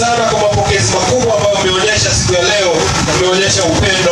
sana kwa mapokezi makubwa ambayo umeonyesha siku ya leo. Umeonyesha upendo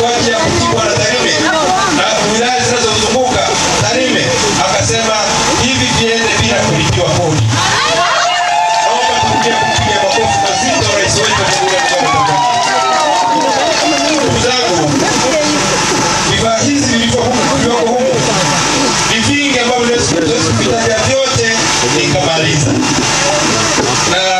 kwa ajili ya kutibu na Tarime. Na wilaya zinazozunguka Tarime, akasema hivi viende bila kulipiwa kodi. Naomba vingi ambavyo siwezi vyote nikamaliza, na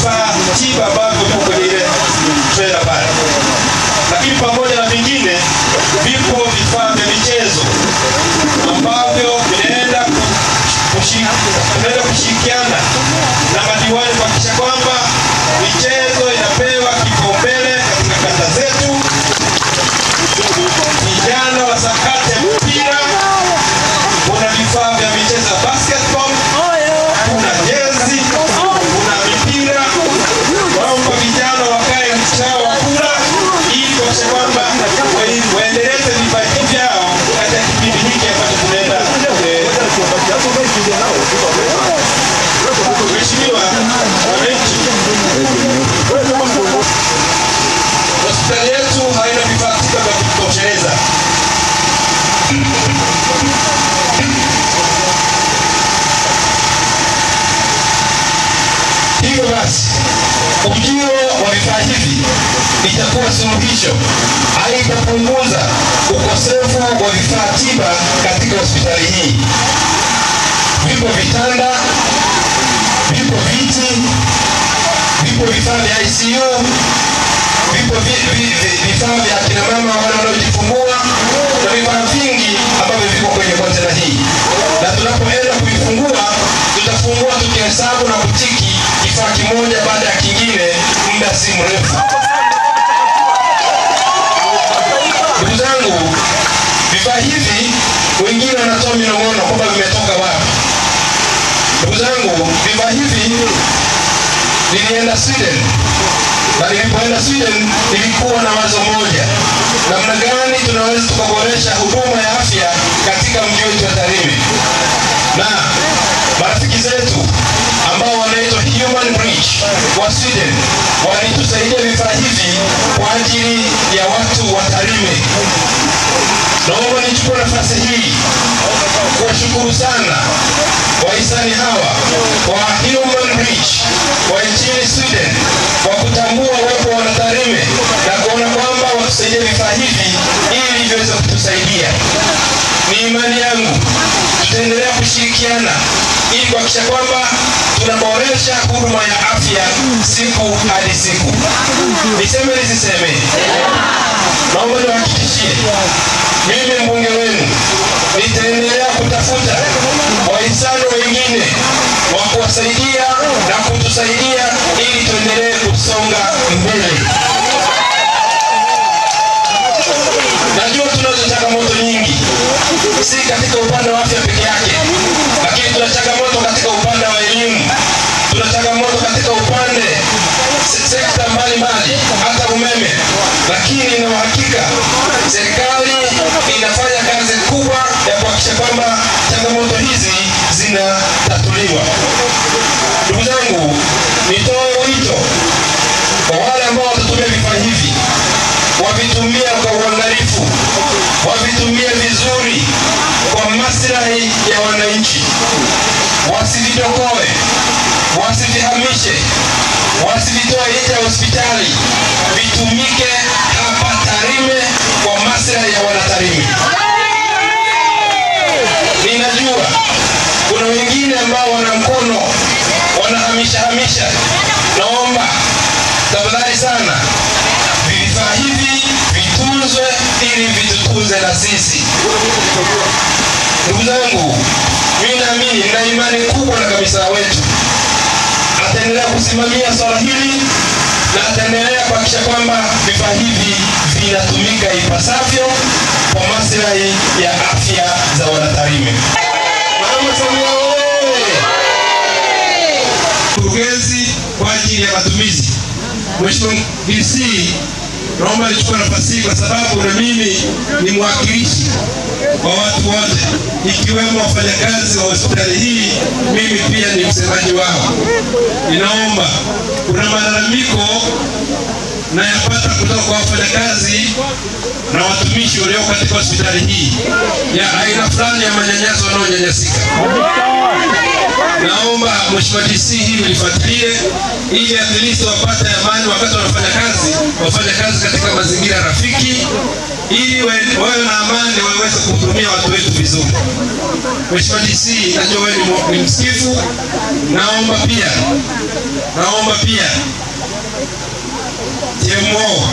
ni vifaa tiba ujio wa vifaa hivi itakuwa suluhisho, haitapunguza ukosefu wa vifaa tiba katika hospitali hii. Vipo vitanda, vipo viti, vipo vifaa vya ICU, vipo vi- vi- vi- vifaa vya kina mama wanaojifungua mrefu. Ndugu zangu, vifaa hivi wengine wanatoa minong'ono kwamba vimetoka wapi. Ndugu zangu, vifaa hivi nilienda Sweden na nilipoenda Sweden nilikuwa na wazo moja, namna gani tunaweza tukaboresha huduma ya afya katika mji wetu wa Tarime, na marafiki zetu Bridge wa Sweden walitusaidia vifaa hivi kwa ajili ya watu wa Tarime. Naomba nichukue nafasi hii kuwashukuru sana wahisani hawa wa Human Bridge wa nchini Sweden kwa kutambua uwepo wa Tarime na kuona kwamba watusaidia vifaa hivi ili viweze kutusaidia. Ni imani yangu tutaendelea kushirikiana ili kuhakikisha kwamba tunaboresha huduma ya afya siku hadi siku. Niseme nisiseme? Naomba niwahakikishie mimi mbunge wenu nitaendelea kutafuta katika upande wa afya peke yake, lakini tuna changamoto katika upande wa elimu, tuna changamoto katika upande se- sekta mbalimbali, hata umeme. Lakini na uhakika serikali inafanya kazi kubwa ya kuhakikisha kwamba changamoto hizi zinatatuliwa. Ndugu zangu, nitoe vitutunze na sisi. Ndugu zangu, mimi naamini, nina imani kubwa na kamisa wetu ataendelea kusimamia swala hili na ataendelea kuhakikisha kwamba vifaa hivi vinatumika ipasavyo kwa maslahi ya afya za wanatarime. Mkurugenzi kwa ajili ya matumizi. Mheshimiwa DC, naomba nichukue nafasi hii kwa sababu na mimi ni mwakilishi kwa watu wote ikiwemo wafanyakazi wa hospitali hii. Mimi pia ni msemaji wao. Ninaomba, kuna malalamiko nayapata kutoka kwa wafanyakazi na watumishi walio katika hospitali hii ya aina fulani ya manyanyaso wanaonyanyasika. Naomba Mheshimiwa DC hili lifuatilie ili at least wapate amani wakati wanafanya kazi, wafanye kazi katika mazingira rafiki ili wa- wawe na amani, waweze kuhudumia watu wetu vizuri. Mheshimiwa DC, najua wewe ni msikivu. Naomba pia naomba pia TMO,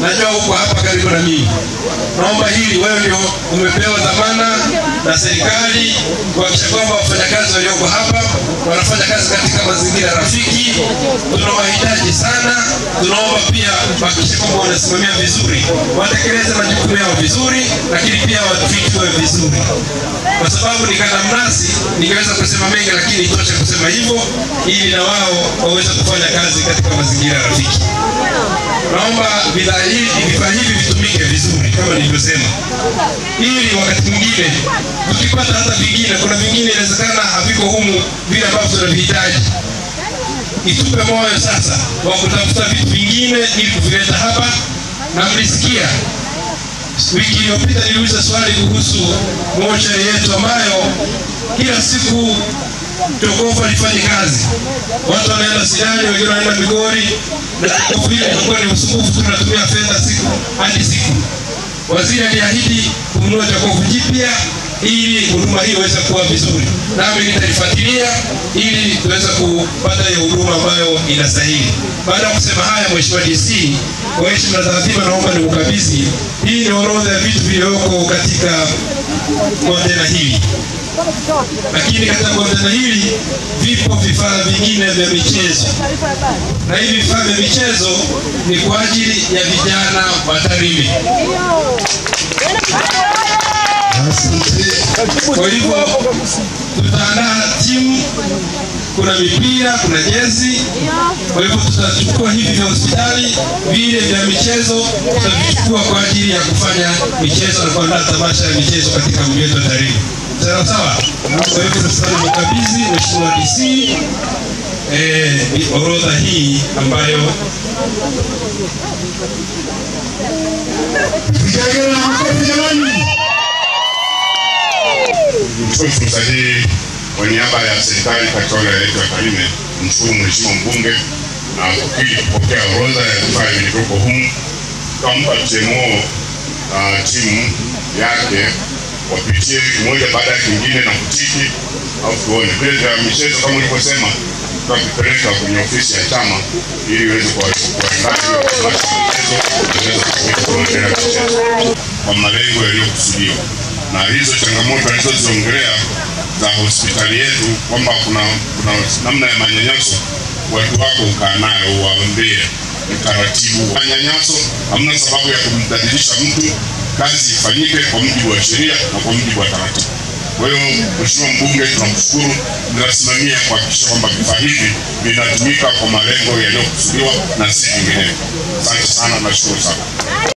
najua huko hapa karibu na mimi. Naomba hili, wewe ndio umepewa dhamana na serikali kuhakikisha kwamba wafanyakazi walioko hapa wanafanya kazi katika mazingira rafiki. Tunawahitaji sana. Tunaomba pia wahakikishe kwamba wanasimamia vizuri, watekeleze majukumu yao vizuri, lakini pia wafitiwe vizuri, kwa sababu ni kanda mnasi. Ningeweza kusema mengi, lakini itoshe kusema hivyo, ili na wao waweze kufanya kazi katika mazingira rafiki. Naomba bidhaa hivi, vifaa hivi vitumike vizuri kama nilivyosema, ili wakati mwingine tukipata hata vingine, kuna vingine inawezekana haviko humu vile ambavyo tunavihitaji. Itupe moyo sasa wa kutafuta vitu vingine ili kuvileta hapa, na mlisikia wiki iliyopita niliuliza swali kuhusu mochari yetu ambayo kila siku jokofu lifanye kazi, watu wanaenda Sidani, wengine wanaenda Migori, na jokofu hili ilikuwa ni usumbufu, tunatumia fedha siku hadi siku. Waziri aliahidi kununua jokofu jipya ili huduma hii iweze kuwa vizuri, nami nitalifuatilia ili tuweze kupata hiyo huduma ambayo inastahili. Baada ya kusema haya, Mheshimiwa DC, kwa heshima na taadhima, naomba nikukabidhi. Hii ni orodha ya vitu vilivyoko katika kontena hili lakini katika kontena hili vipo vifaa vingine vya michezo, na hivi vifaa vya michezo ni kwa ajili ya vijana wa Tarime. Kwa hivyo tutaandaa timu, kuna mipira, kuna jezi. Kwa hivyo tutachukua hivi vya hospitali, vile vya michezo tutavichukua kwa ajili ya kufanya michezo na kuandaa tamasha ya michezo katika mji wetu wa Tarime. Sawa sawa. Kwa hivyo sasa nimekabidhi Mheshimiwa DC eh, orodha hii ambayo. Nichukue fursa hii kwa niaba ya serikali katika wilaya yetu ya Tarime mshukuru Mheshimiwa mbunge na kukiri kupokea orodha ya vifaa vilivyoko humu, tukampa TMO uh, timu yake wapitie kimoja baada ya kingine na kutiki au tuone. Vile vya michezo kama ulivyosema, tutavipeleka kwenye ofisi ya chama ili iweze kuandaa kwa malengo yaliyokusudiwa. Na hizo changamoto alizoziongelea za hospitali yetu kwamba kuna, kuna namna ya manyanyaso, watu wako ukaa nayo uwaambie utaratibu wa Manyanyaso hamna sababu ya kumdhalilisha mtu, kazi ifanyike kwa mujibu wa sheria na kwa mujibu wa taratibu. Kwa hiyo Mheshimiwa mbunge, tunamshukuru, mnasimamia kuhakikisha kwamba vifaa hivi vinatumika kwa malengo yaliyokusudiwa na si vinginevyo. Asante sana, nashukuru sana.